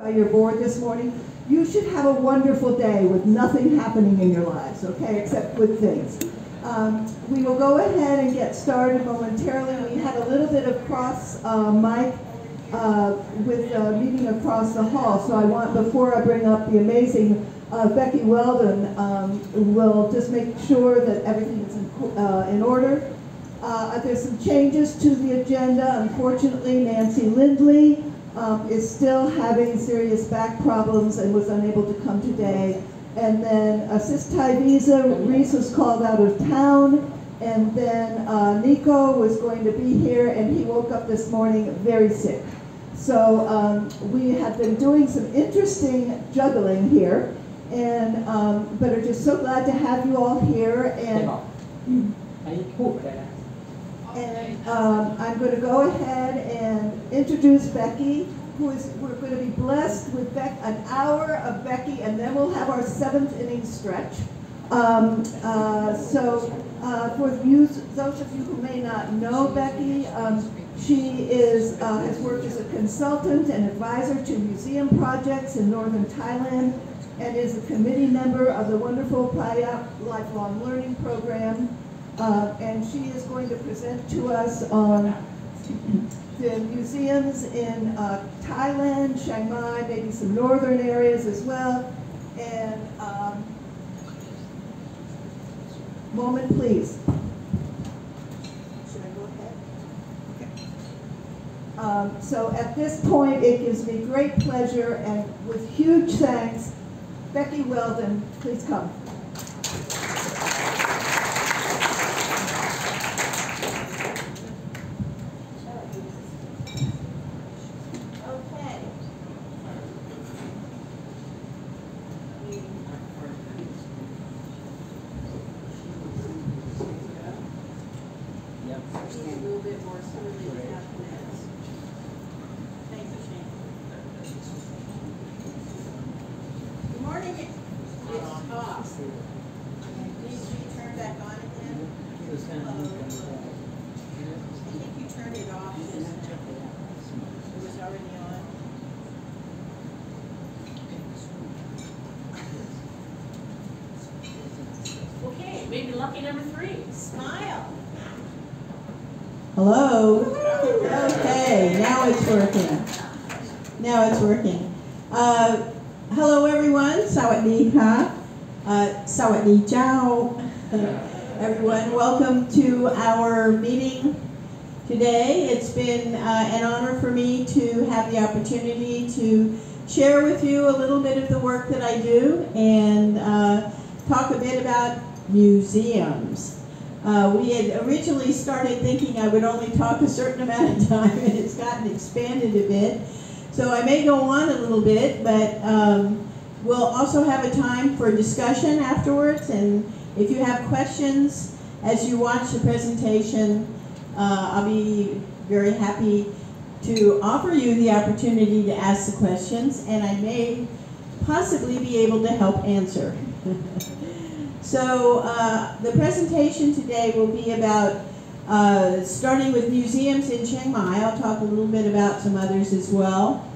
by your board this morning, you should have a wonderful day with nothing happening in your lives, okay, except good things. Um, we will go ahead and get started momentarily. We had a little bit of cross uh, mic uh, with uh, meeting across the hall, so I want, before I bring up the amazing uh, Becky Weldon, um, will just make sure that everything is in, uh, in order. Uh, there's some changes to the agenda. Unfortunately, Nancy Lindley um, is still having serious back problems and was unable to come today. And then Assist Visa, Reese was called out of town. And then uh, Nico was going to be here and he woke up this morning very sick. So um, we have been doing some interesting juggling here. And, um, but are just so glad to have you all here. And, and um, I'm going to go ahead and introduce Becky, who is, we're going to be blessed with an hour of Becky, and then we'll have our seventh inning stretch. Um, uh, so, uh, for you, those of you who may not know Becky, um, she is, uh, has worked as a consultant and advisor to museum projects in northern Thailand, and is a committee member of the wonderful Payap Lifelong Learning Program. Uh, and she is going to present to us on the museums in uh, Thailand, Chiang Mai, maybe some northern areas as well. And um, moment, please. Should I go ahead? Okay. Um, so at this point, it gives me great pleasure and with huge thanks, Becky Weldon, please come. Okay. Yep. Need a little bit more smoothly than half minutes. Thank you, Shane. Good morning, it- it's off. Needs to be turned back on again. It was kind of neat on the wall. I think you turned it off just now. It was already on. Okay, maybe lucky number three. Smile. Hello? Okay, now it's working. Now it's working. Uh, hello everyone, Sawadee ka. Uh, Sawadee Chow. Everyone, welcome to our meeting today. It's been uh, an honor for me to have the opportunity to share with you a little bit of the work that I do and uh, talk a bit about museums. Uh, we had originally started thinking I would only talk a certain amount of time, and it's gotten expanded a bit. So I may go on a little bit, but um, we'll also have a time for discussion afterwards. And if you have questions as you watch the presentation, uh, I'll be very happy to offer you the opportunity to ask the questions, and I may possibly be able to help answer. So uh, the presentation today will be about uh, starting with museums in Chiang Mai. I'll talk a little bit about some others as well.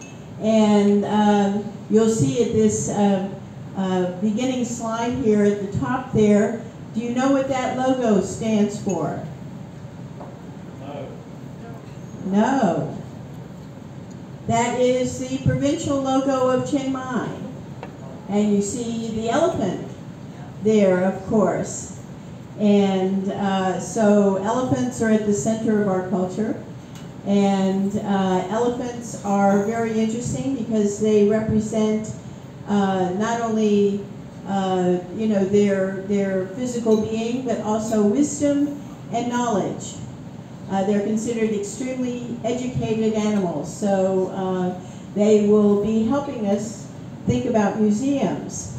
And um, you'll see at this uh, uh, beginning slide here at the top there, do you know what that logo stands for? No. No. That is the provincial logo of Chiang Mai. And you see the elephant there, of course. And uh, so elephants are at the center of our culture. And uh, elephants are very interesting because they represent uh, not only uh, you know their their physical being, but also wisdom and knowledge. Uh, they're considered extremely educated animals, so uh, they will be helping us think about museums.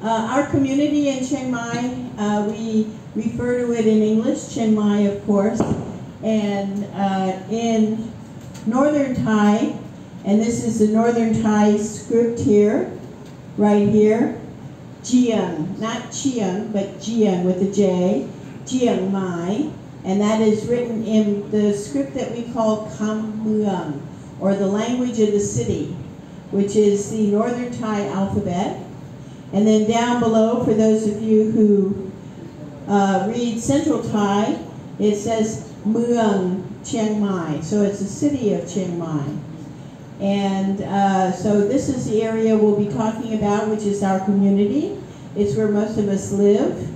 Uh, our community in Chiang Mai, uh, we refer to it in English, Chiang Mai, of course, and uh, in Northern Thai, and this is the Northern Thai script here, right here, Jiang, not Chiang, but Jiang with a J, Jiang Mai, and that is written in the script that we call Kam Muang, or the language of the city, which is the Northern Thai alphabet. And then down below, for those of you who uh, read Central Thai, it says Muang Chiang Mai. So it's the city of Chiang Mai. And uh, so this is the area we'll be talking about, which is our community. It's where most of us live.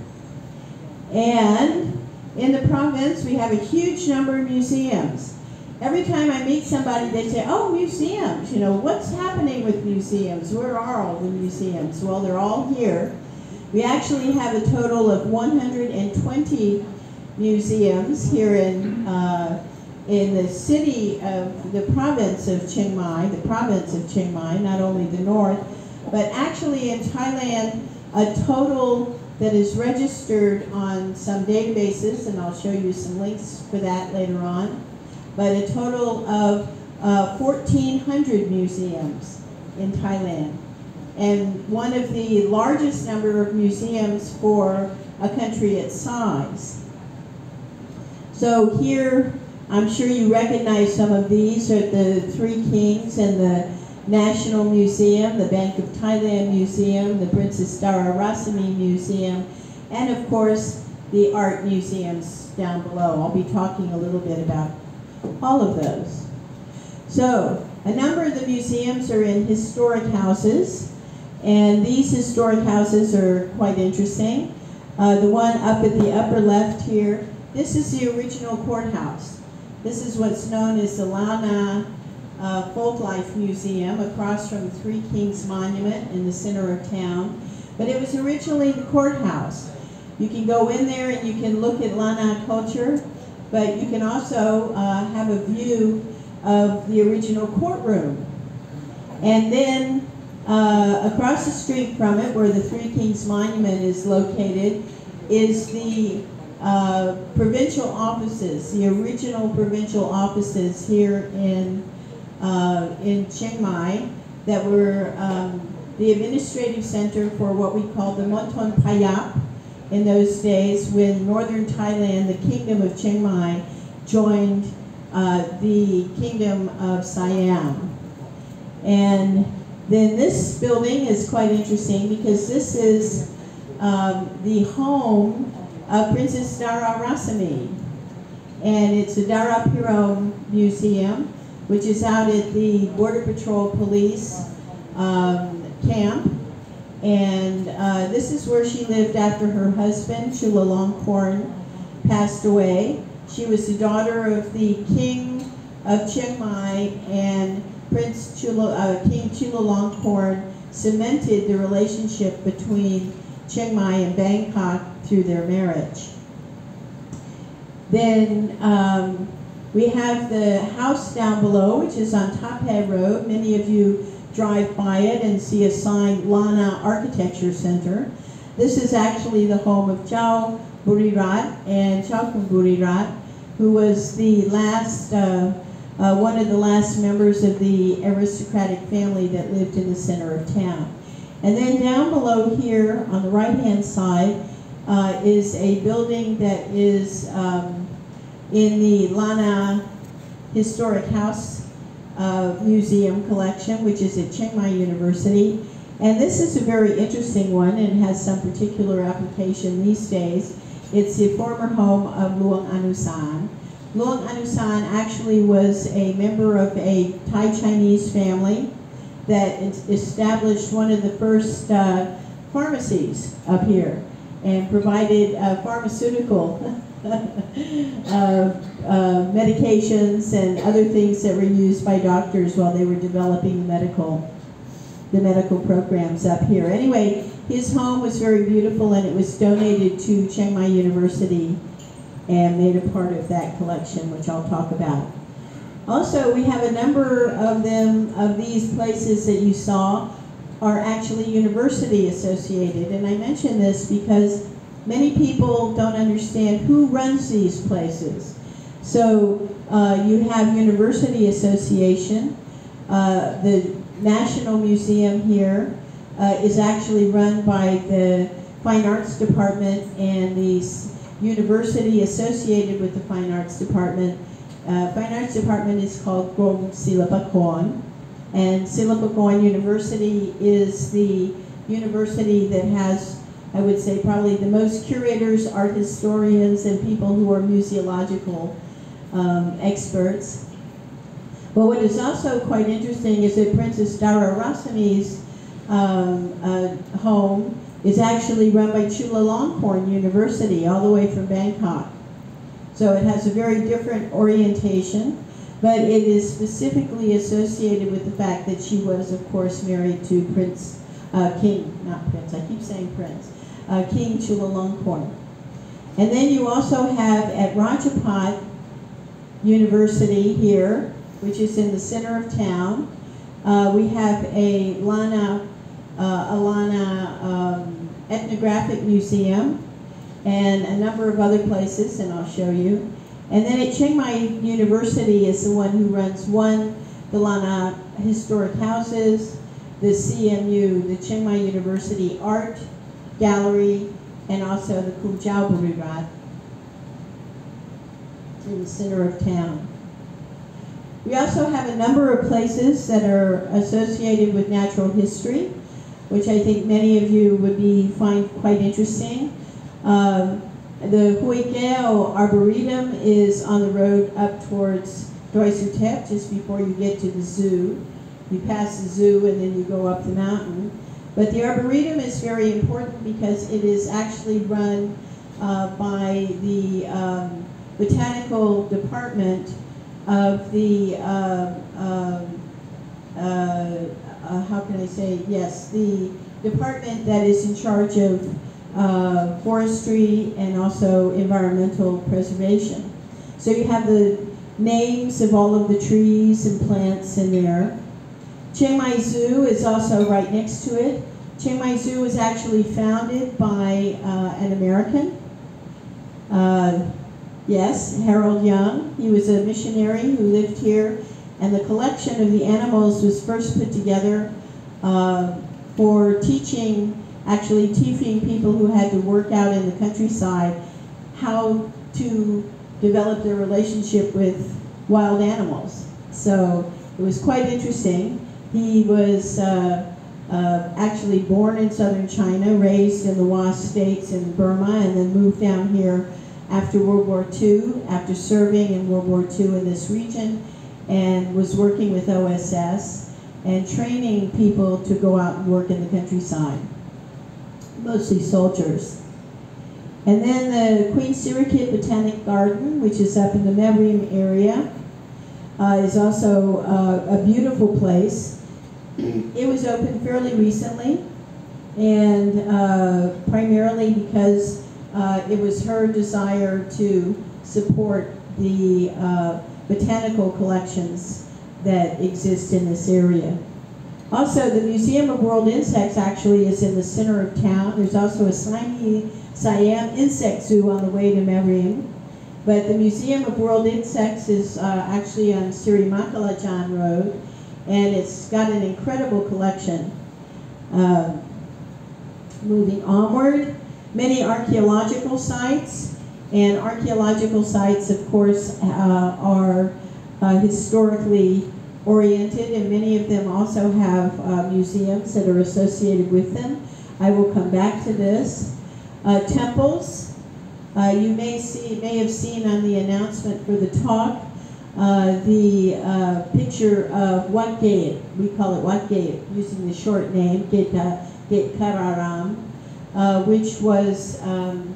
And in the province, we have a huge number of museums. Every time I meet somebody, they say, oh, museums, you know, what's happening with museums? Where are all the museums? Well, they're all here. We actually have a total of 120 museums here in, uh, in the city of the province of Chiang Mai, the province of Chiang Mai, not only the north, but actually in Thailand, a total that is registered on some databases, and I'll show you some links for that later on, but a total of uh, 1,400 museums in Thailand. And one of the largest number of museums for a country its size. So here, I'm sure you recognize some of these are the Three Kings and the National Museum, the Bank of Thailand Museum, the Princess Dara Rasami Museum, and of course the art museums down below. I'll be talking a little bit about all of those. So, a number of the museums are in historic houses, and these historic houses are quite interesting. Uh, the one up at the upper left here, this is the original courthouse. This is what's known as the Lana uh, Folklife Museum across from Three Kings Monument in the center of town. But it was originally the courthouse. You can go in there and you can look at Lana culture, but you can also uh, have a view of the original courtroom. And then uh, across the street from it, where the Three Kings Monument is located, is the uh, provincial offices, the original provincial offices here in uh, in Chiang Mai that were um, the administrative center for what we call the Monton Payap in those days when northern Thailand, the kingdom of Chiang Mai, joined uh, the kingdom of Siam. And then this building is quite interesting because this is um, the home of Princess Dara Rasami. And it's the Dara Pirom Museum which is out at the Border Patrol Police um, camp. And uh, this is where she lived after her husband, Chulalongkorn, passed away. She was the daughter of the King of Chiang Mai, and Prince Chula, uh, King Chulalongkorn cemented the relationship between Chiang Mai and Bangkok through their marriage. Then um, we have the house down below, which is on Top Hat Road. Many of you drive by it and see a sign, Lana Architecture Center. This is actually the home of Chao Burirat and Chao Burirat, who was the last, uh, uh, one of the last members of the aristocratic family that lived in the center of town. And then down below here on the right-hand side uh, is a building that is um, in the Lana Historic House uh, Museum collection, which is at Chiang Mai University. And this is a very interesting one and has some particular application these days. It's the former home of Luang Anusan. Luang Anusan actually was a member of a Thai Chinese family that established one of the first uh, pharmacies up here and provided uh, pharmaceutical Uh, uh, medications and other things that were used by doctors while they were developing the medical the medical programs up here. Anyway, his home was very beautiful and it was donated to Chiang Mai University and made a part of that collection, which I'll talk about. Also, we have a number of them, of these places that you saw are actually university associated. And I mention this because Many people don't understand who runs these places. So uh, you have University Association. Uh, the National Museum here uh, is actually run by the Fine Arts Department and the university associated with the Fine Arts Department uh, Fine Arts Department is called Grom Silapakon. And Silpakorn University is the university that has, I would say, probably the most curators, art historians, and people who are museological um, experts. But what is also quite interesting is that Princess Dara Rasami's um, uh, home is actually run by Chulalongkorn University, all the way from Bangkok. So it has a very different orientation, but it is specifically associated with the fact that she was, of course, married to Prince, uh, King, not Prince, I keep saying Prince, uh, King Chulalongkorn. And then you also have at Rajabhat University here, which is in the center of town, uh, we have a Lana, uh, a Lana um, ethnographic museum and a number of other places, and I'll show you. And then at Chiang Mai University is the one who runs one, the Lana Historic Houses, the CMU, the Chiang Mai University Art Gallery, and also the Kujau Burirat in the center of town. We also have a number of places that are associated with natural history, which I think many of you would be find quite interesting. Um, the Huay Kaew Arboretum is on the road up towards Doi Suthep, just before you get to the zoo. You pass the zoo and then you go up the mountain. But the Arboretum is very important because it is actually run uh, by the um, Botanical Department of the, uh, um, uh, uh, how can I say, yes, the department that is in charge of uh, forestry and also environmental preservation. So you have the names of all of the trees and plants in there. Chiang Mai Zoo is also right next to it. Chiang Mai Zoo was actually founded by uh, an American. Uh, yes, Harold Young. He was a missionary who lived here, and the collection of the animals was first put together uh, for teaching actually teaching people who had to work out in the countryside how to develop their relationship with wild animals. So it was quite interesting. He was uh, uh, actually born in southern China, raised in the Wa states in Burma, and then moved down here after World War II, after serving in World War II in this region, and was working with OSS and training people to go out and work in the countryside mostly soldiers. And then the Queen Sirikit Botanic Garden, which is up in the Mae Rim area, uh, is also uh, a beautiful place. It was opened fairly recently, and uh, primarily because uh, it was her desire to support the uh, botanical collections that exist in this area. Also, the Museum of World Insects actually is in the center of town. There's also a Slimy Siam Insect Zoo on the way to Mae Rim. But the Museum of World Insects is uh, actually on Sirimangkalajarn Road, and it's got an incredible collection. Uh, moving onward, many archaeological sites, and archaeological sites, of course, uh, are uh, historically oriented, and many of them also have uh, museums that are associated with them. I will come back to this. Uh, temples, uh, you may see, may have seen on the announcement for the talk, uh, the uh, picture of Wat Gate. We call it Wat Gate, using the short name, Geta, Gate Kararam, uh, which was um,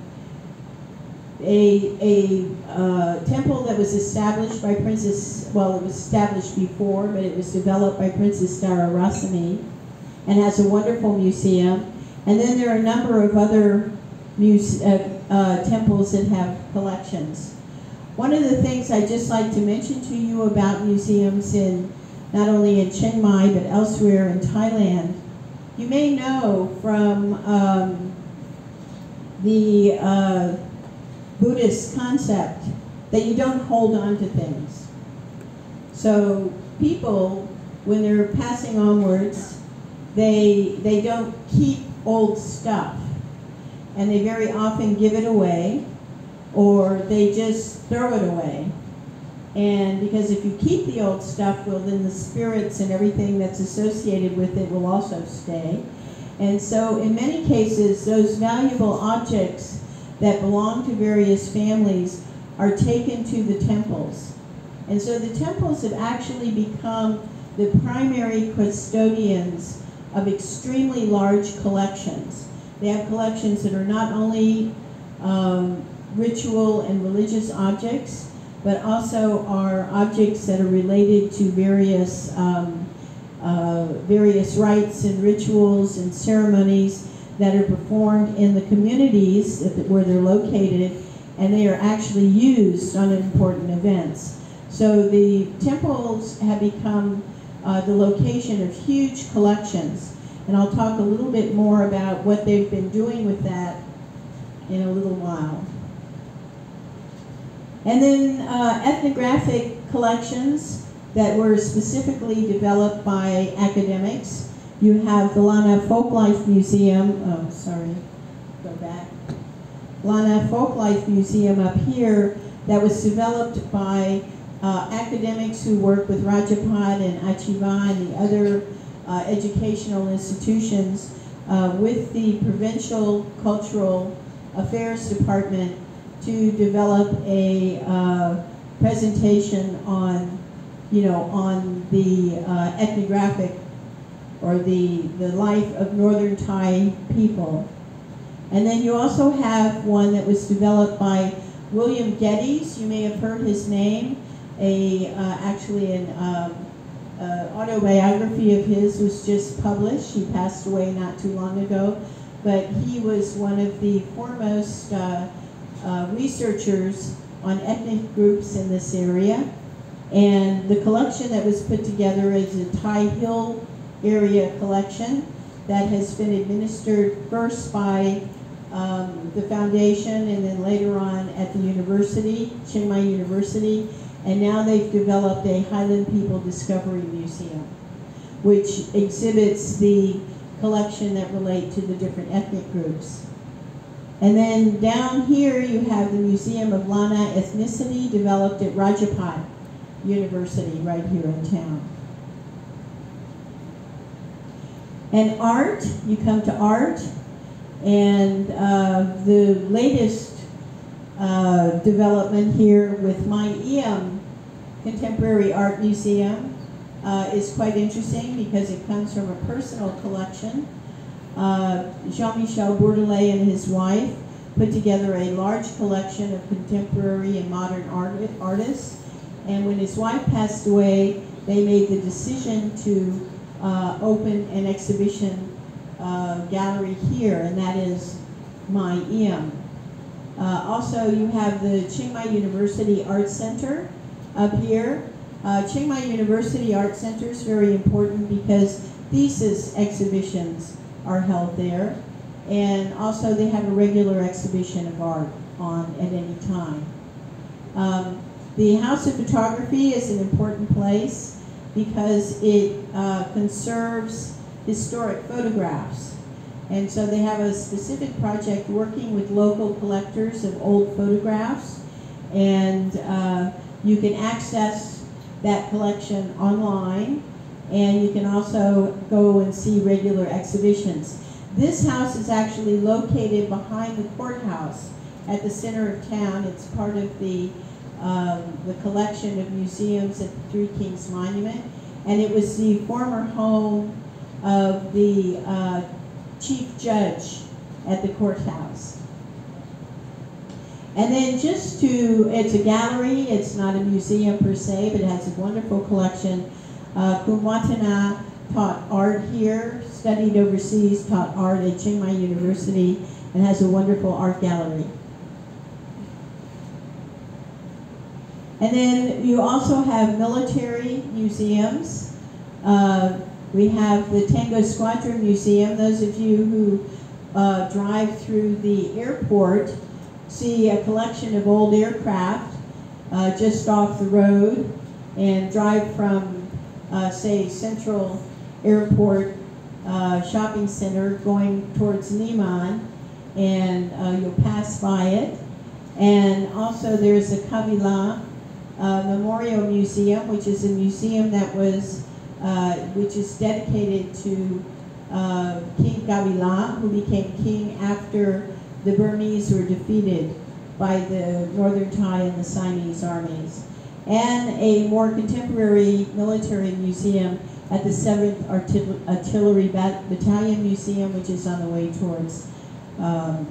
a, a uh, temple that was established by Princess, well, it was established before, but it was developed by Princess Dara Rasami and has a wonderful museum. And then there are a number of other muse, uh, uh, temples that have collections. One of the things I'd just like to mention to you about museums in not only in Chiang Mai but elsewhere in Thailand, you may know from um, the uh, Buddhist concept that you don't hold on to things. So people, when they're passing onwards, they, they don't keep old stuff. And they very often give it away or they just throw it away. And because if you keep the old stuff, well, then the spirits and everything that's associated with it will also stay. And so, in many cases, those valuable objects that belong to various families are taken to the temples. And so, the temples have actually become the primary custodians of extremely large collections. They have collections that are not only um, ritual and religious objects, but also are objects that are related to various um, uh, various rites and rituals and ceremonies that are performed in the communities where they're located, and they are actually used on important events. So the temples have become uh, the location of huge collections, and I'll talk a little bit more about what they've been doing with that in a little while. And then uh, ethnographic collections that were specifically developed by academics. You have the Lana Folklife Museum, oh, sorry, go back. Lana Folklife Museum up here that was developed by uh, academics who work with Rajabhat and Achiva and the other uh, educational institutions uh, with the Provincial Cultural Affairs Department to develop a uh, presentation on, you know, on the uh, ethnographic or the, the life of Northern Thai people. And then you also have one that was developed by William Geddes. You may have heard his name. A uh, actually an um, uh, autobiography of his was just published. He passed away not too long ago, but he was one of the foremost uh, uh, researchers on ethnic groups in this area. And the collection that was put together is a Thai Hill area collection that has been administered first by um, the foundation and then later on at the university, Chiang Mai University. And now they've developed a Highland People Discovery Museum, which exhibits the collection that relate to the different ethnic groups. And then down here you have the Museum of Lana Ethnicity developed at Rajabhat University right here in town. And art, you come to art, and uh, the latest uh, development here with my EM Contemporary Art Museum uh, is quite interesting because it comes from a personal collection. Uh, Jean-Michel Beurdeley and his wife put together a large collection of contemporary and modern art artists. And when his wife passed away, they made the decision to uh, open an exhibition uh, gallery here, and that is my EM. Uh, also, you have the Chiang Mai University Art Center up here. Uh, Chiang Mai University Art Center is very important because thesis exhibitions are held there. And also they have a regular exhibition of art on at any time. Um, the House of Photography is an important place because it uh, conserves historic photographs. And so they have a specific project working with local collectors of old photographs. And uh, you can access that collection online. And you can also go and see regular exhibitions. This house is actually located behind the courthouse at the center of town. It's part of the, um, the collection of museums at the Three Kings Monument. And it was the former home of the uh, chief judge at the courthouse. And then just to, it's a gallery, it's not a museum per se, but it has a wonderful collection. Uh, Kumwatana taught art here, studied overseas, taught art at Chiang Mai University, and has a wonderful art gallery. And then you also have military museums. Uh, we have the Tango Squadron Museum. Those of you who uh, drive through the airport see a collection of old aircraft uh, just off the road and drive from, uh, say, Central Airport uh, Shopping Center going towards Neiman, and uh, you'll pass by it. And also there's a Kavila uh, Memorial Museum, which is a museum that was, uh, which is dedicated to uh, King Kavila, who became king after the Burmese were defeated by the Northern Thai and the Siamese armies, and a more contemporary military museum at the 7th Artil- Artillery Bat- Battalion Museum, which is on the way towards um.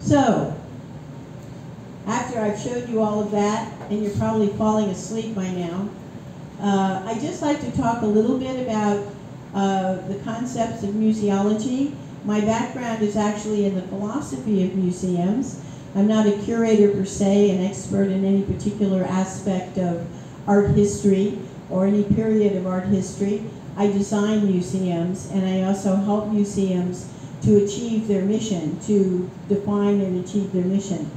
So, after I've showed you all of that, and you're probably falling asleep by now, uh, I'd just like to talk a little bit about uh, the concepts of museology. My background is actually in the philosophy of museums. I'm not a curator per se, an expert in any particular aspect of art history or any period of art history. I design museums and I also help museums to achieve their mission, to define and achieve their mission.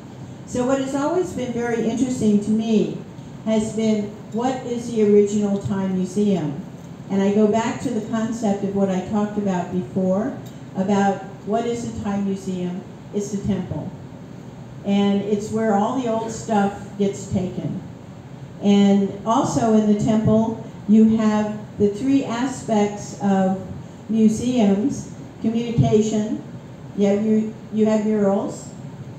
So what has always been very interesting to me has been what is the original Time museum? And I go back to the concept of what I talked about before, about what is a Time museum? It's the temple. And it's where all the old stuff gets taken. And also in the temple, you have the three aspects of museums, communication, you have, you, you have murals,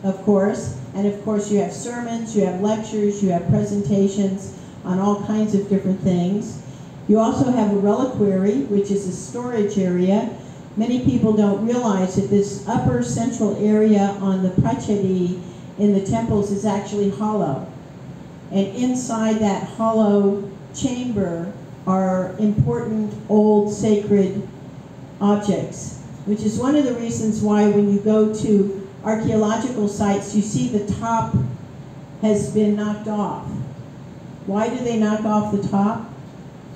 of course, and of course you have sermons, you have lectures, you have presentations on all kinds of different things. You also have a reliquary, which is a storage area. Many people don't realize that this upper central area on the Prachadi in the temples is actually hollow. And inside that hollow chamber are important old sacred objects, which is one of the reasons why when you go to archaeological sites, you see the top has been knocked off. Why do they knock off the top?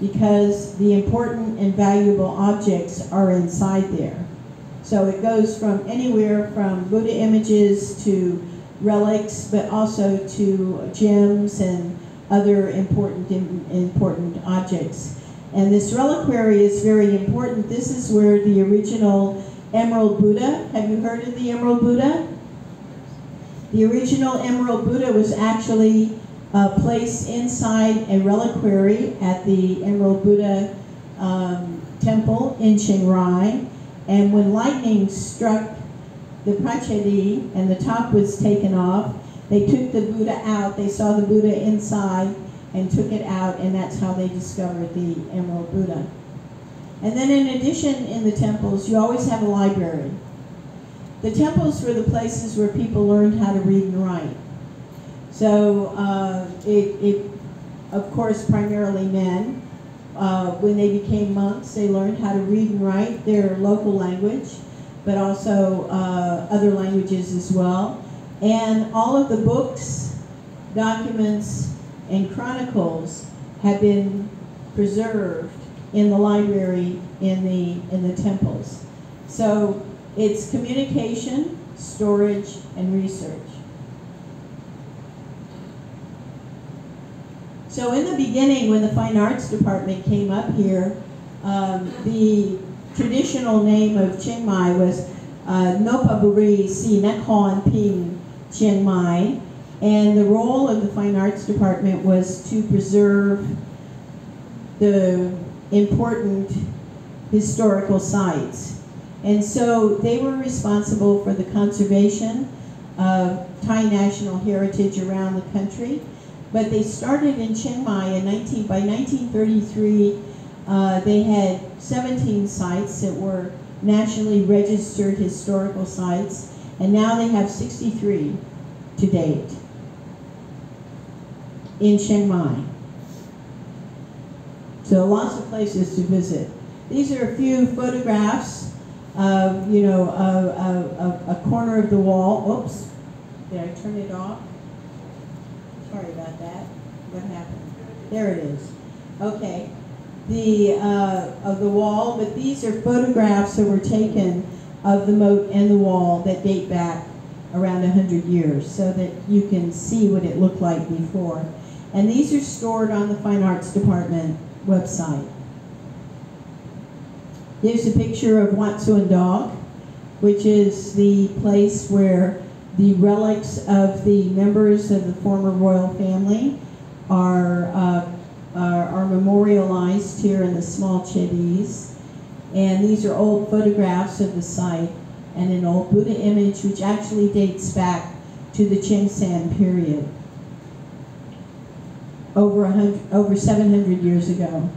Because the important and valuable objects are inside there. So it goes from anywhere from Buddha images to relics, but also to gems and other important important objects. And this reliquary is very important. This is where the original Emerald Buddha, have you heard of the Emerald Buddha? The original Emerald Buddha was actually uh, placed inside a reliquary at the Emerald Buddha um, temple in Chiang Rai. And when lightning struck the Prachadi and the top was taken off, they took the Buddha out. They saw the Buddha inside and took it out, and that's how they discovered the Emerald Buddha. And then in addition, in the temples, you always have a library. The temples were the places where people learned how to read and write. So uh, it, it, of course, primarily men. Uh, when they became monks, they learned how to read and write their local language, but also uh, other languages as well. And all of the books, documents, and chronicles have been preserved in the library in the in the temples. So it's communication, storage, and research. So in the beginning, when the Fine Arts Department came up here, um, the traditional name of Chiang Mai was uh, Nopaburi Si Nakhon Ping Chiang Mai, and the role of the Fine Arts Department was to preserve the important historical sites. And so they were responsible for the conservation of Thai national heritage around the country. But they started in Chiang Mai in 19, by 1933. Uh, they had 17 sites that were nationally registered historical sites, and now they have 63 to date in Chiang Mai. So lots of places to visit. These are a few photographs of, you know, a, a, a corner of the wall. Oops, did I turn it off? Sorry about that. What happened? There it is. Okay. The, uh, of the wall, but these are photographs that were taken of the moat and the wall that date back around 100 years so that you can see what it looked like before. And these are stored on the Fine Arts Department website. Here's a picture of Wat Suan Dok, which is the place where the relics of the members of the former royal family are, uh, are, are memorialized here in the small chitties. And these are old photographs of the site and an old Buddha image which actually dates back to the Chimsan period, over, over 700 years ago.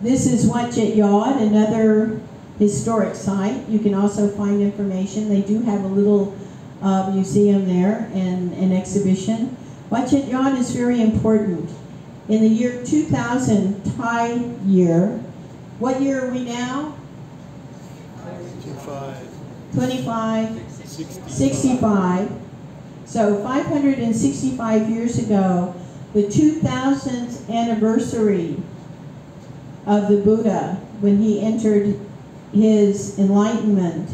This is Wat Jet Yawd, another historic site. You can also find information. They do have a little uh, museum there and an exhibition. Wat Jet Yawd is very important. In the year 2000 Thai year, what year are we now? 25, 25, 60. 65. So 565 years ago, the 2000th anniversary of the Buddha, when he entered his enlightenment,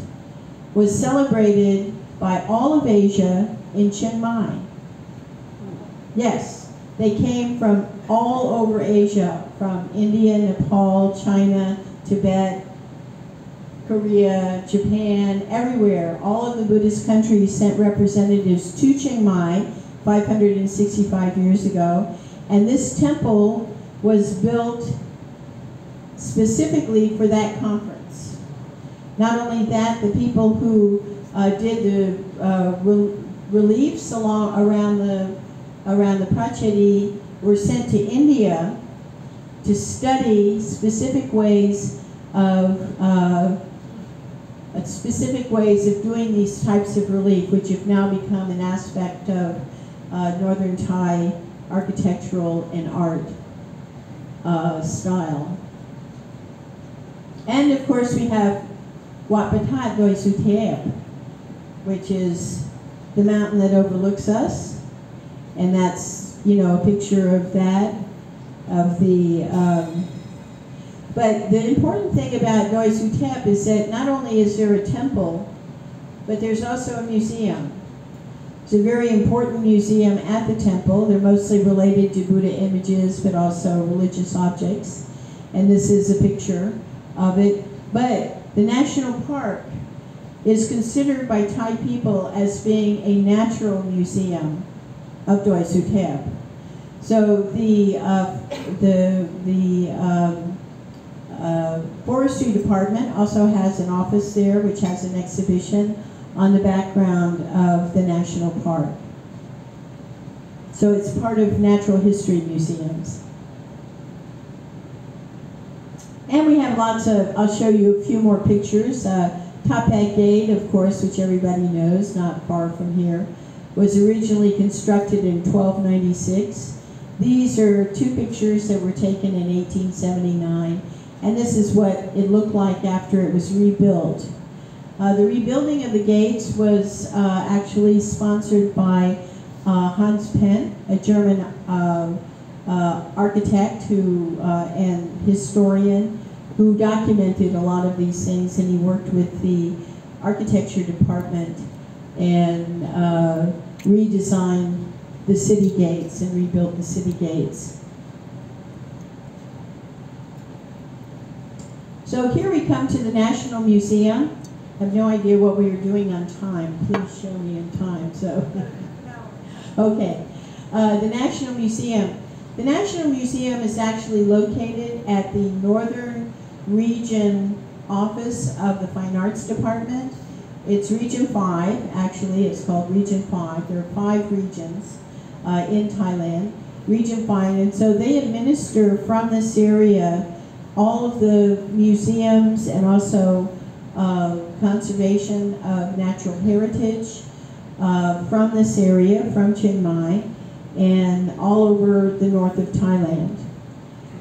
was celebrated by all of Asia in Chiang Mai. Yes, they came from all over Asia, from India, Nepal, China, Tibet, Korea, Japan, everywhere. All of the Buddhist countries sent representatives to Chiang Mai 565 years ago. And this temple was built specifically for that conference. Not only that, the people who uh, did the uh, re- reliefs along around the around the Pracheti were sent to India to study specific ways of uh, uh, specific ways of doing these types of relief, which have now become an aspect of uh, Northern Thai architectural and art uh, style. And of course, we have Wat Phra That Doi Suthep, which is the mountain that overlooks us. And that's, you know, a picture of that, of the, um, but the important thing about Doi Suthep is that not only is there a temple, but there's also a museum. It's a very important museum at the temple. They're mostly related to Buddha images, but also religious objects. And this is a picture of it. But the national park is considered by Thai people as being a natural museum of Doi Suthep. So the uh, the the um, uh, forestry department also has an office there, which has an exhibition on the background of the national park. So it's part of natural history museums. And we have lots of, I'll show you a few more pictures. Uh, Tha Phae Gate, of course, which everybody knows, not far from here, was originally constructed in 1296. These are two pictures that were taken in 1879, and this is what it looked like after it was rebuilt. Uh, the rebuilding of the gates was uh, actually sponsored by uh, Hans Penth, a German uh, uh, architect who uh, and historian who documented a lot of these things, and he worked with the architecture department and uh, redesigned the city gates and rebuilt the city gates. So here we come to the National Museum. I have no idea what we are doing on time. Please show me in time. So, okay. Uh, the National Museum. The National Museum is actually located at the Northern Region Office of the Fine Arts Department. It's Region 5, actually, it's called Region 5. There are five regions uh, in Thailand, Region 5, and so they administer from this area all of the museums and also uh, conservation of natural heritage uh, from this area, from Chiang Mai, and all over the north of Thailand.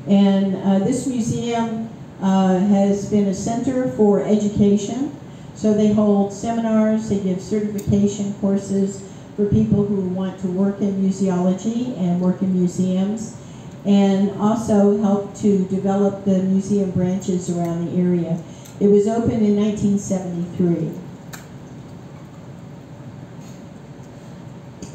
And uh, this museum uh, has been a center for education. So they hold seminars, they give certification courses for people who want to work in museology and work in museums, and also help to develop the museum branches around the area. It was opened in 1973.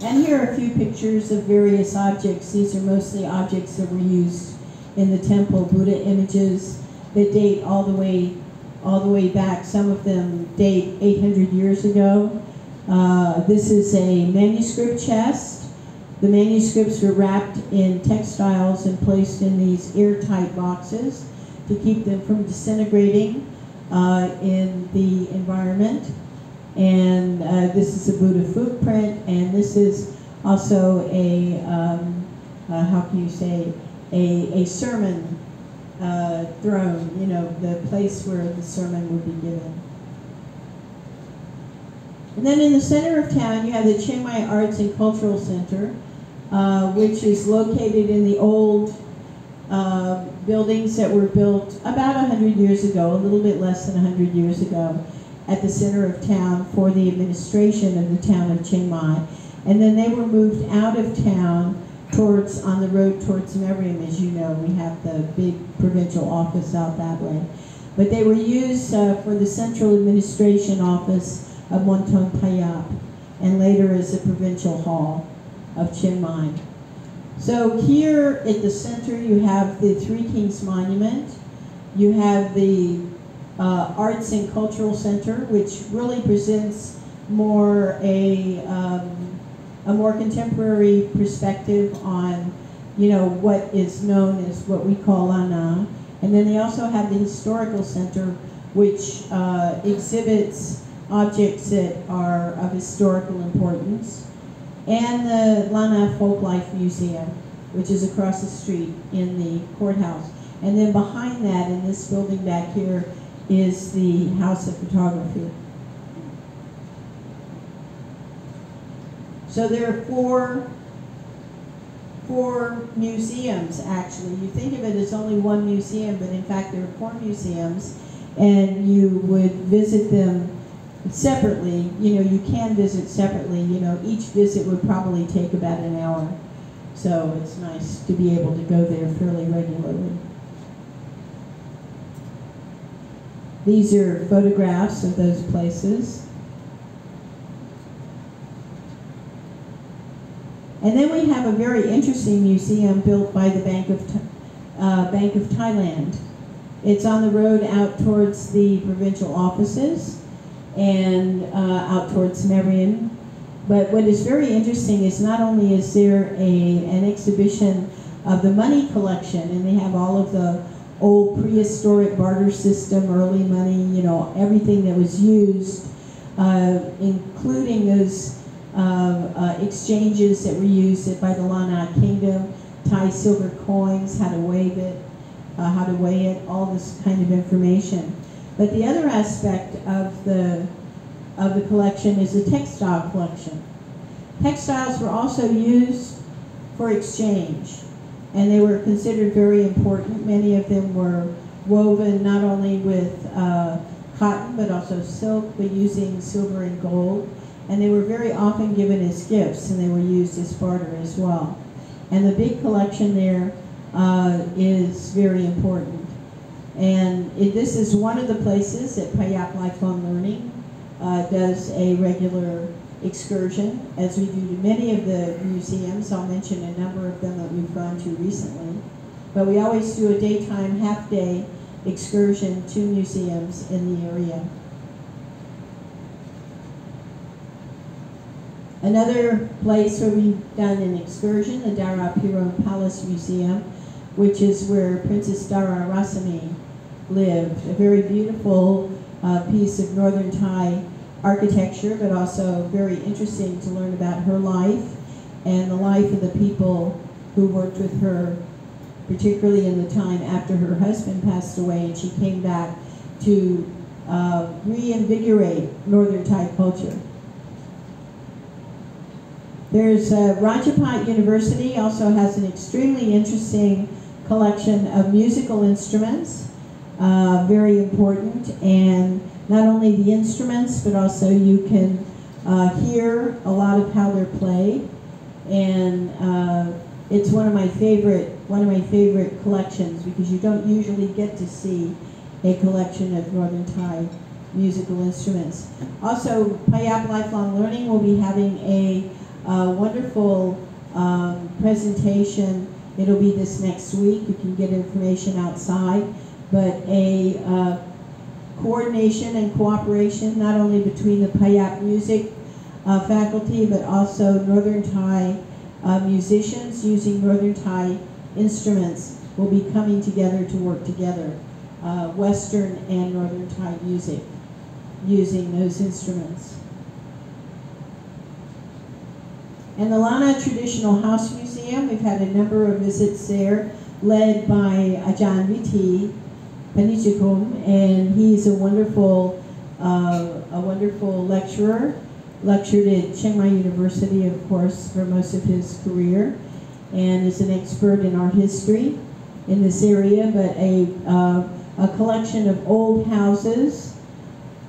And here are a few pictures of various objects. These are mostly objects that were used in the temple, Buddha images that date all the way all the way back. Some of them date 800 years ago. Uh, this is a manuscript chest. The manuscripts were wrapped in textiles and placed in these airtight boxes to keep them from disintegrating uh, in the environment. And uh, this is a Buddha footprint, and this is also a, um, uh, how can you say, a, a sermon uh, throne, you know, the place where the sermon would be given. And then in the center of town, you have the Chiang Mai Arts and Cultural Center, uh, which is located in the old uh, buildings that were built about 100 years ago, a little bit less than 100 years ago, at the center of town for the administration of the town of Chiang Mai. And then they were moved out of town towards, on the road towards Mae Rim, as you know, we have the big provincial office out that way. But they were used uh, for the central administration office of Monton Payap, and later as the provincial hall of Chiang Mai. So here at the center, you have the Three Kings Monument. You have the uh, Arts and Cultural Center, which really presents more a um, a more contemporary perspective on, you know, what is known as what we call Lanna. And then they also have the Historical Center, which uh, exhibits objects that are of historical importance. And the Lanna Folklife Museum, which is across the street in the courthouse. And then behind that, in this building back here, is the House of Photography. So there are four, four museums actually. You think of it as only one museum, but in fact there are four museums, and you would visit them separately. You know, you can visit separately. You know, each visit would probably take about an hour. So it's nice to be able to go there fairly regularly. These are photographs of those places. And then we have a very interesting museum built by the Bank of, uh, Bank of Thailand. It's on the road out towards the provincial offices and uh, out towards Mae Rim. But what is very interesting is not only is there a, an exhibition of the money collection, and they have all of the old prehistoric barter system, early money, you know, everything that was used, uh, including those uh, exchanges that were used by the Lanna Kingdom, Thai silver coins, how to weigh it, uh, how to weigh it, all this kind of information. But the other aspect of the of the collection is the textile collection. Textiles were also used for exchange, and they were considered very important. Many of them were woven not only with uh, cotton but also silk, but using silver and gold and they were very often given as gifts and they were used as barter as well. And the big collection there uh, is very important. And it, this is one of the places that Payap Lifelong Learning uh, does a regular excursion, as we do to many of the museums. I'll mention a number of them that we've gone to recently. But we always do a daytime, half-day excursion to museums in the area. Another place where we've done an excursion, the Dara Pirom Palace Museum, which is where Princess Dara Rasami lived. A very beautiful uh, piece of northern Thai architecture, but also very interesting to learn about her life and the life of the people who worked with her, particularly in the time after her husband passed away and she came back to uh, reinvigorate northern Thai culture. There's uh, University also has an extremely interesting collection of musical instruments, uh, very important, and not only the instruments, but also you can uh, hear a lot of how they're played, and uh, it's one of my favorite one of my favorite collections because you don't usually get to see a collection of Northern Thai musical instruments. Also, Payap Lifelong Learning will be having a a wonderful um, presentation. It'll be this next week. You can get information outside. But a uh, coordination and cooperation, not only between the Payap music uh, faculty, but also Northern Thai uh, musicians using Northern Thai instruments will be coming together to work together, uh, Western and Northern Thai music, using those instruments. And the Lanna Traditional House Museum, we've had a number of visits there, led by Ajahn Vithi Phanichphant, and he's a wonderful, uh, a wonderful lecturer. Lectured at Chiang Mai University, of course, for most of his career, and is an expert in art history in this area, but a, uh, a collection of old houses.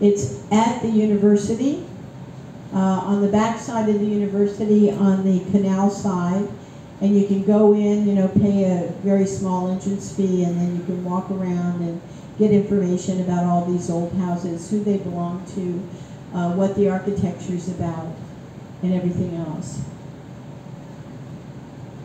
It's at the university, uh, on the back side of the university on the canal side. And you can go in, you know, pay a very small entrance fee, and then you can walk around and get information about all these old houses, who they belong to, uh, what the architecture is about, and everything else.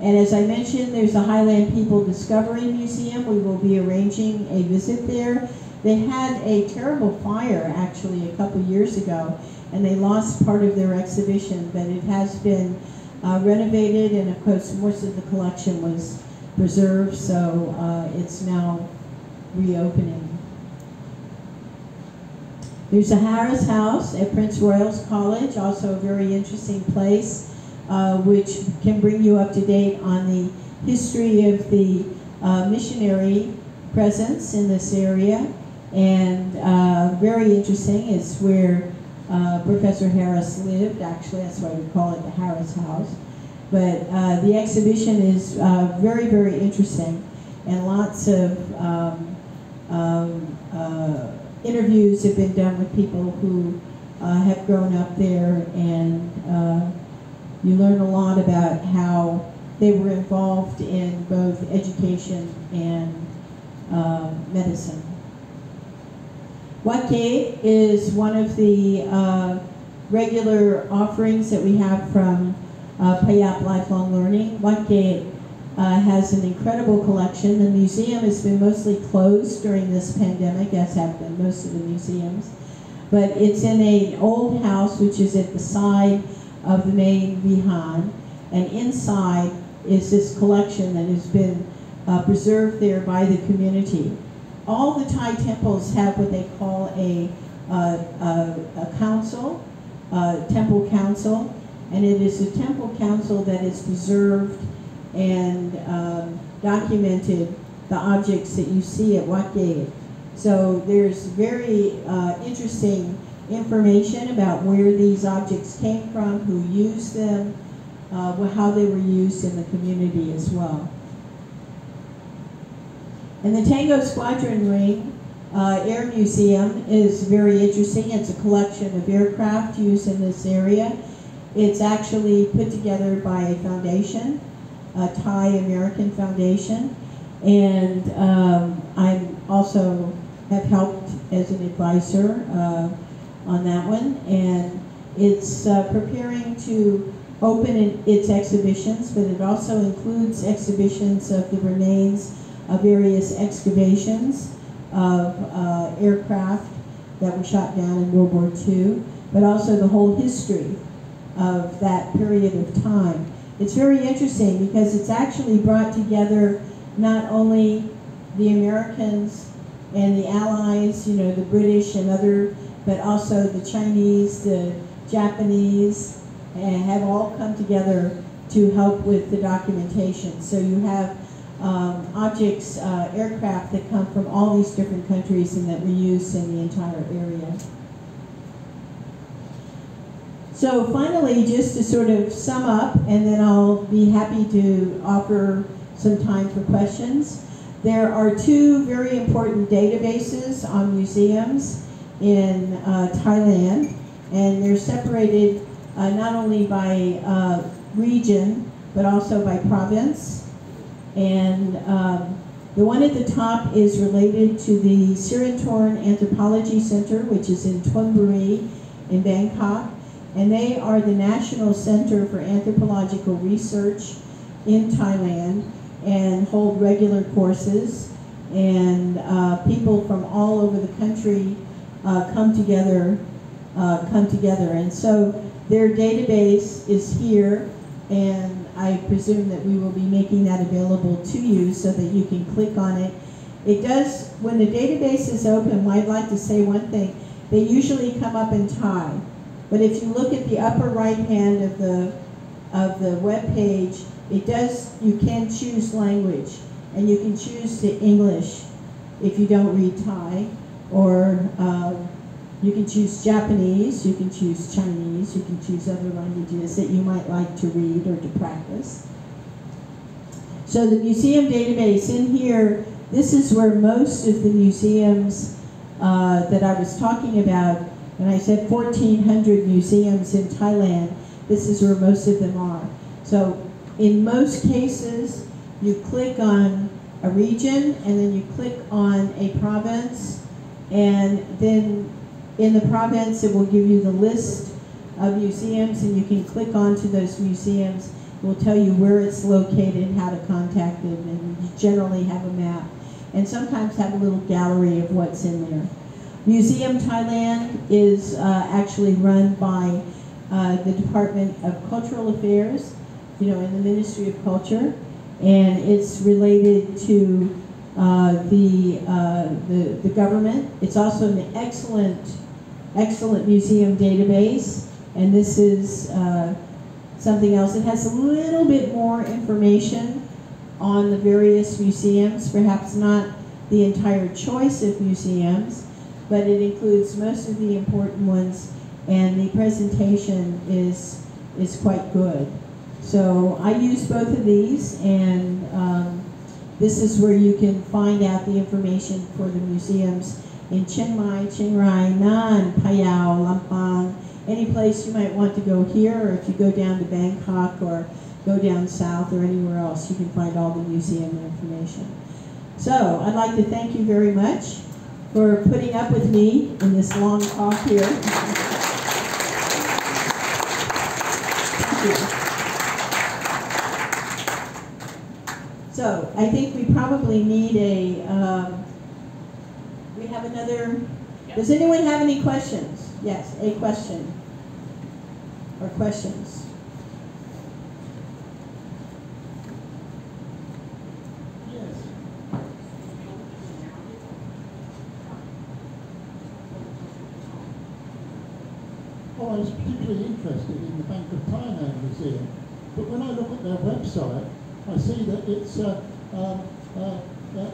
And as I mentioned, there's the Highland People Discovery Museum. We will be arranging a visit there. They had a terrible fire actually a couple years ago, and they lost part of their exhibition, but it has been uh, renovated, and of course, most of the collection was preserved, so uh, it's now reopening. There's a Harris House at Prince Royal's College, also a very interesting place, uh, which can bring you up to date on the history of the uh, missionary presence in this area. And uh, very interesting is where uh, Professor Harris lived. Actually, that's why we call it the Harris House. But uh, the exhibition is uh, very, very interesting, and lots of um, um, uh, interviews have been done with people who uh, have grown up there, and you learn a lot about how they were involved in both education and medicine. Wake is one of the uh, regular offerings that we have from uh, Payap Lifelong Learning. Wake uh, has an incredible collection. The museum has been mostly closed during this pandemic, as have been most of the museums. But it's in an old house which is at the side of the main Vihan. And inside is this collection that has been uh, preserved there by the community all the Thai temples have what they call a, uh, a, a council, a temple council, and it is a temple council that has preserved and um, documented the objects that you see at Wat Ket. So there's very uh, interesting information about where these objects came from, who used them, uh, how they were used in the community as well. And the Tango Squadron Wing uh, Air Museum is very interesting. It's a collection of aircraft used in this area. It's actually put together by a foundation, a Thai American foundation, and um, I also have helped as an advisor uh, on that one. And it's uh, preparing to open its exhibitions, but it also includes exhibitions of the remains various excavations of uh, aircraft that were shot down in World War II, but also the whole history of that period of time. It's very interesting because it's actually brought together not only the Americans and the Allies, you know, the British and other, but also the Chinese, the Japanese, and have all come together to help with the documentation. So you have um, objects, uh, aircraft that come from all these different countries and that we use in the entire area. So finally, just to sort of sum up, and then I'll be happy to offer some time for questions. There are two very important databases on museums in uh, Thailand, and they're separated uh, not only by uh, region, but also by province. And um, the one at the top is related to the Sirindhorn Anthropology Center, which is in Thonburi in Bangkok. And they are the National Center for Anthropological Research in Thailand and hold regular courses. And uh, people from all over the country uh, come together, uh, come together. And so their database is here, and I presume that we will be making that available to you so that you can click on it. It does, when the database is open, I'd like to say one thing. They usually come up in Thai. But if you look at the upper right hand of the, of the web page, it does, you can choose language. And you can choose the English if you don't read Thai. Or uh, you can choose Japanese, you can choose Chinese, you can choose other languages that you might like to read or to practice. So the museum database in here, this is where most of the museums uh, that I was talking about, when I said 1,400 museums in Thailand, this is where most of them are. So in most cases, you click on a region and then you click on a province and then in the province it will give you the list of museums and you can click onto those museums. It will tell you where it's located, how to contact them, and you generally have a map. And sometimes have a little gallery of what's in there. Museum Thailand is uh, actually run by uh, the Department of Cultural Affairs, you know, in the Ministry of Culture, and it's related to uh, the, uh, the the government. It's also an excellent, excellent museum database, and this is uh, something else. It has a little bit more information on the various museums, perhaps not the entire choice of museums, but it includes most of the important ones, and the presentation is, is quite good. So I use both of these, and um, this is where you can find out the information for the museums in Chiang Mai, Chiang Rai, Nan, Payao, Lampang, any place you might want to go here, or if you go down to Bangkok or go down south or anywhere else, you can find all the museum information. So I'd like to thank you very much for putting up with me in this long talk here. So I think we probably need a, um, have another, does anyone have any questions? Yes, a question. Or questions? Yes. Well, I was particularly interested in the Bank of Thailand Museum, but when I look at their website, I see that it's uh, um, uh, uh,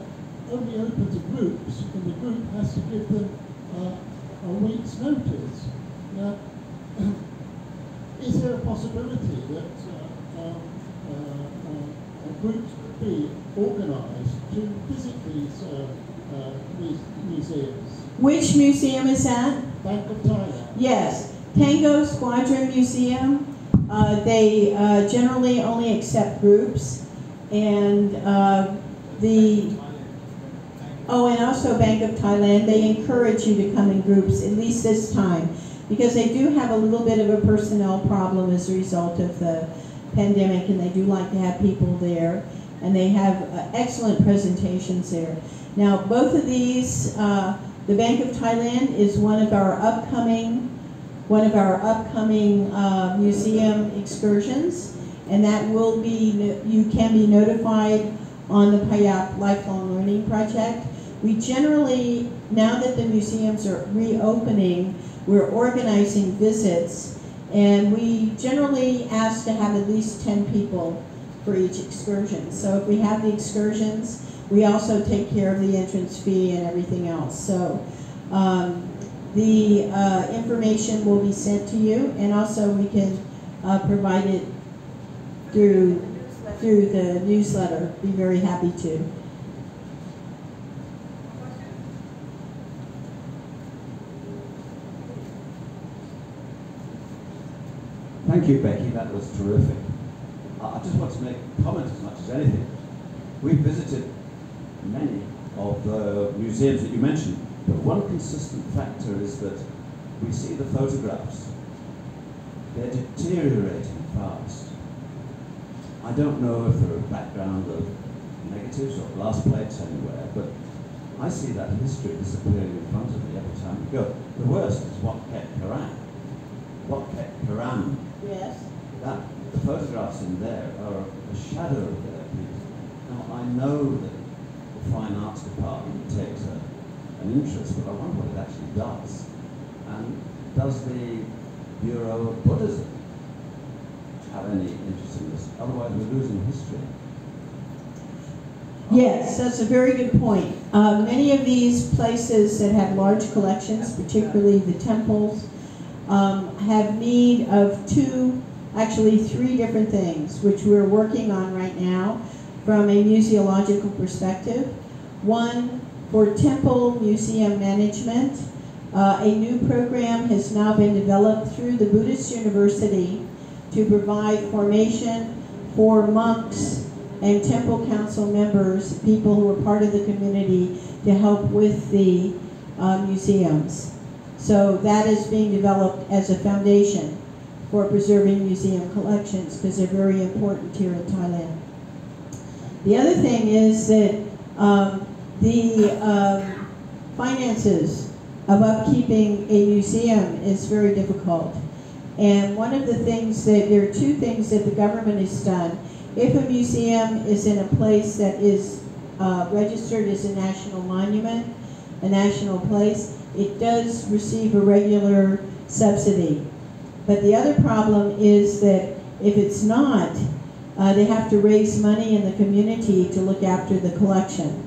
only open to groups, and the group has to give them uh, a week's notice. Now, is there a possibility that uh, um, uh, uh, groups could be organised to visit these, uh, uh, museums? Which museum is that? Bank of Thailand. Yes, Tango Squadron Museum. Uh, they uh, generally only accept groups, and uh, the oh, and also Bank of Thailand. They encourage you to come in groups at least this time, because they do have a little bit of a personnel problem as a result of the pandemic, and they do like to have people there, and they have uh, excellent presentations there. Now, both of these, uh, the Bank of Thailand is one of our upcoming one of our upcoming uh, museum excursions, and that will be, you can be notified on the PAYAP Lifelong Learning Project. We generally, now that the museums are reopening, we're organizing visits, and we generally ask to have at least 10 people for each excursion. So if we have the excursions, we also take care of the entrance fee and everything else. So um, the uh, information will be sent to you, and also we can uh, provide it through through the newsletter. Be very happy to. Thank you, Becky. That was terrific. I just want to make a comment as much as anything. We visited many of the museums that you mentioned, but one consistent factor is that we see the photographs. They're deteriorating fast. I don't know if there are a background of negatives or glass plates anywhere, but I see that history disappearing in front of me every time we go. The worst is Wat Ket Karam. Wat Ket Karam, Yes. that, the photographs in there are a shadow of their people. Now, I know that the Fine Arts Department takes a, an interest, but I wonder what it actually does. And does the Bureau of Buddhism have any interest in this? Otherwise, we're losing history. Yes, that's a very good point. Uh, many of these places that have large collections, particularly the temples, um, have need of two, actually three different things, which we're working on right now from a museological perspective. One, for temple museum management, uh, a new program has now been developed through the Buddhist University to provide formation for monks and temple council members, people who are part of the community, to help with the uh, museums. So that is being developed as a foundation for preserving museum collections because they're very important here in Thailand. The other thing is that um, the um, finances of upkeeping a museum is very difficult. And one of the things that, there are two things that the government has done. If a museum is in a place that is uh, registered as a national monument, a national place, it does receive a regular subsidy. But the other problem is that if it's not, uh, they have to raise money in the community to look after the collection.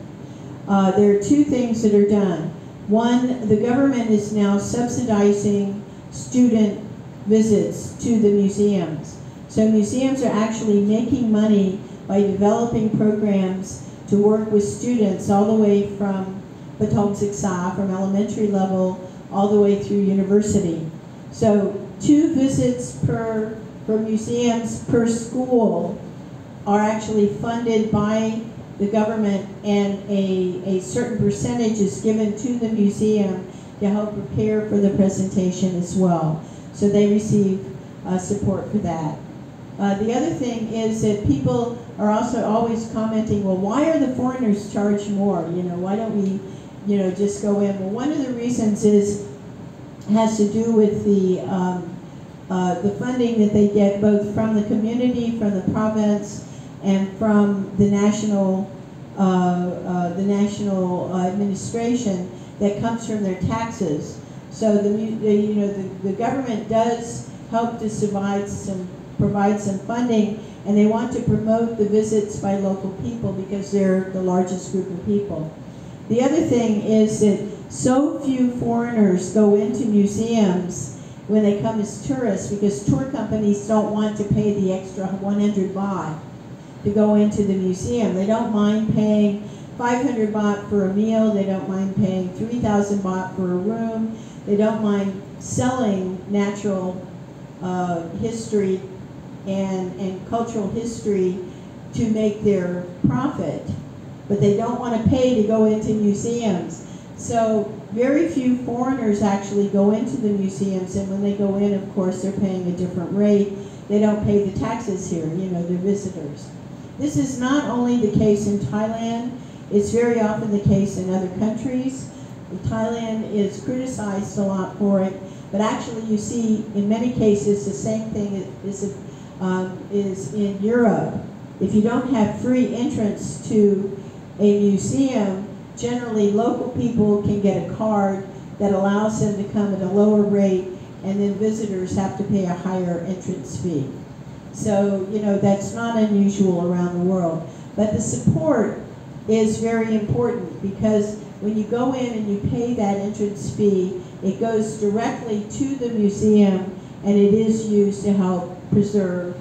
Uh, there are two things that are done. One, the government is now subsidizing student visits to the museums. So museums are actually making money by developing programs to work with students all the way from Patom Siksa, from elementary level, all the way through university. So two visits per, per museums per school are actually funded by the government and a, a certain percentage is given to the museum to help prepare for the presentation as well. So they receive uh, support for that. Uh, the other thing is that people are also always commenting, well, why are the foreigners charged more? You know, why don't we, you know, just go in? Well, one of the reasons is has to do with the um, uh, the funding that they get both from the community, from the province, and from the national uh, uh, the national administration that comes from their taxes. So the, the you know the, the government does help to provide some provide some funding, and they want to promote the visits by local people because they're the largest group of people. The other thing is that so few foreigners go into museums when they come as tourists because tour companies don't want to pay the extra 100 baht to go into the museum. They don't mind paying 500 baht for a meal. They don't mind paying 3,000 baht for a room. They don't mind selling natural uh, history and, and cultural history to make their profit, but they don't want to pay to go into museums. So very few foreigners actually go into the museums, and when they go in, of course, they're paying a different rate. They don't pay the taxes here, you know, they're visitors. This is not only the case in Thailand, it's very often the case in other countries. Thailand is criticized a lot for it, but actually you see in many cases the same thing is, um, is in Europe. If you don't have free entrance to a museum, generally local people can get a card that allows them to come at a lower rate and then visitors have to pay a higher entrance fee. So, you know, that's not unusual around the world. But the support is very important because when you go in and you pay that entrance fee, it goes directly to the museum and it is used to help preserve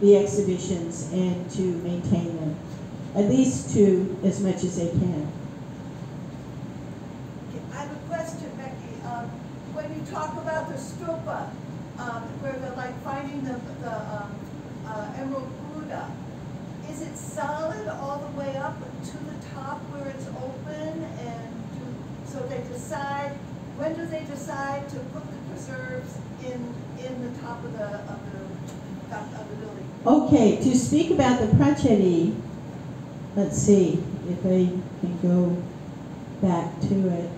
the exhibitions and to maintain them, at least to as much as they can. I have a question, Becky. Um, when you talk about the stupa, um, where they're like finding the, the um, uh, Emerald Buddha, is it solid all the way up to the top where it's open? And do, so they decide, when do they decide to put the preserves in, in the top of the, of the, of the building? Okay, to speak about the Pracheti, let's see if I can go back to it.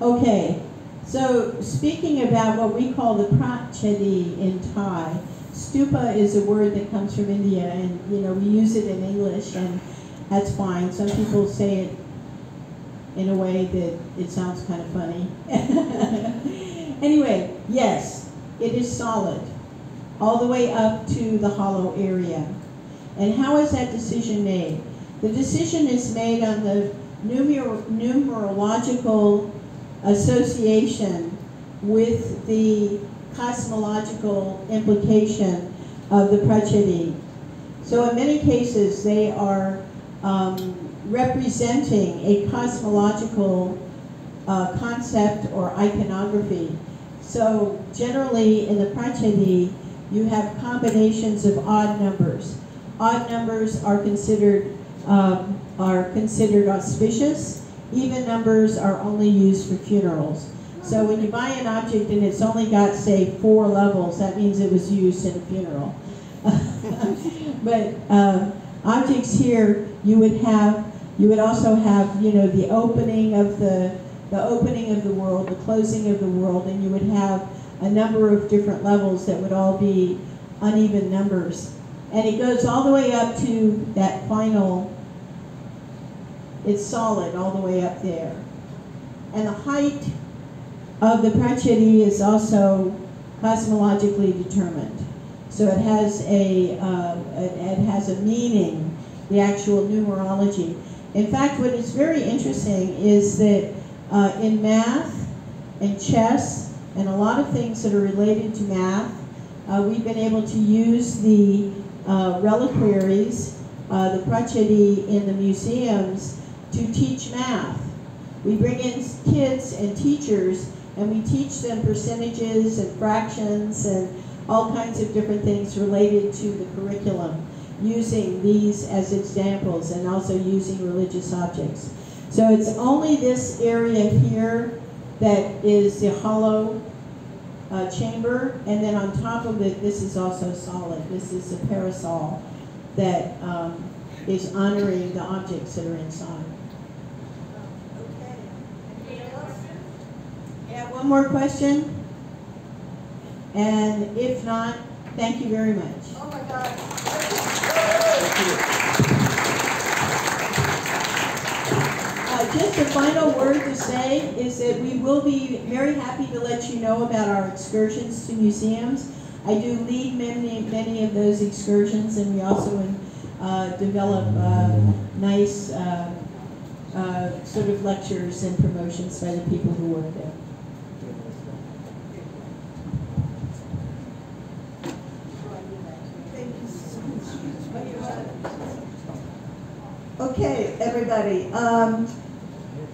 Okay, so speaking about what we call the prachadi in Thai, stupa is a word that comes from India, and you know we use it in English, and that's fine. Some people say it in a way that it sounds kind of funny. anyway, yes, it is solid, all the way up to the hollow area. And how is that decision made? The decision is made on the numer- numerological association with the cosmological implication of the Prachadi. So in many cases, they are um, representing a cosmological uh, concept or iconography. So generally in the Prachadi, you have combinations of odd numbers. Odd numbers are considered um, are considered auspicious. Even numbers are only used for funerals. So when you buy an object and it's only got, say, four levels, that means it was used in a funeral. but uh, objects here, you would have, you would also have, you know, the opening of the, the opening of the world, the closing of the world, and you would have a number of different levels that would all be uneven numbers. And it goes all the way up to that final, it's solid all the way up there. And the height of the Pracheti is also cosmologically determined. So it has a, uh, it has a meaning, the actual numerology. In fact, what is very interesting is that uh, in math and chess and a lot of things that are related to math, uh, we've been able to use the uh, reliquaries, uh, the Pracheti in the museums to teach math. We bring in kids and teachers and we teach them percentages and fractions and all kinds of different things related to the curriculum using these as examples and also using religious objects. So it's only this area here that is the hollow uh, chamber, and then on top of it, this is also solid. This is a parasol that um, is honoring the objects that are inside. Okay. Anything else? Yeah, one more question? And if not, thank you very much. Oh my God. Uh, just a final word to say is that we will be very happy to let you know about our excursions to museums. I do lead many, many of those excursions, and we also uh, develop uh, nice uh, uh, sort of lectures and promotions by the people who work there. Thank you so much. Okay, everybody, um,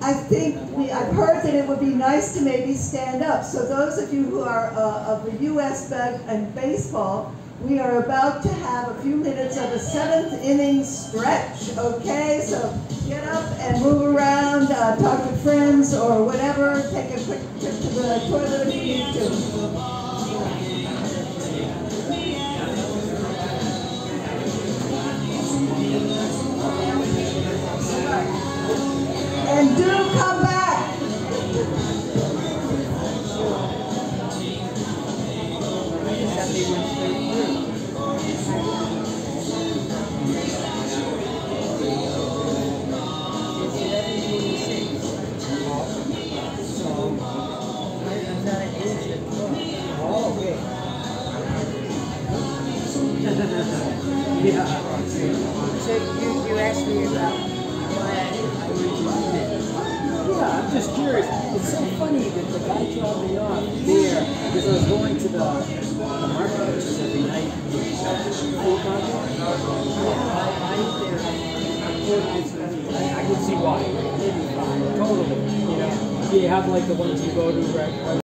I think, we, I've heard that it would be nice to maybe stand up. So those of you who are uh, of the US and baseball, we are about to have a few minutes of a seventh inning stretch, okay? So get up and move around, uh, talk to friends or whatever, take a quick trip to the toilet if you need to. And do come back. Have like the ones you go to right?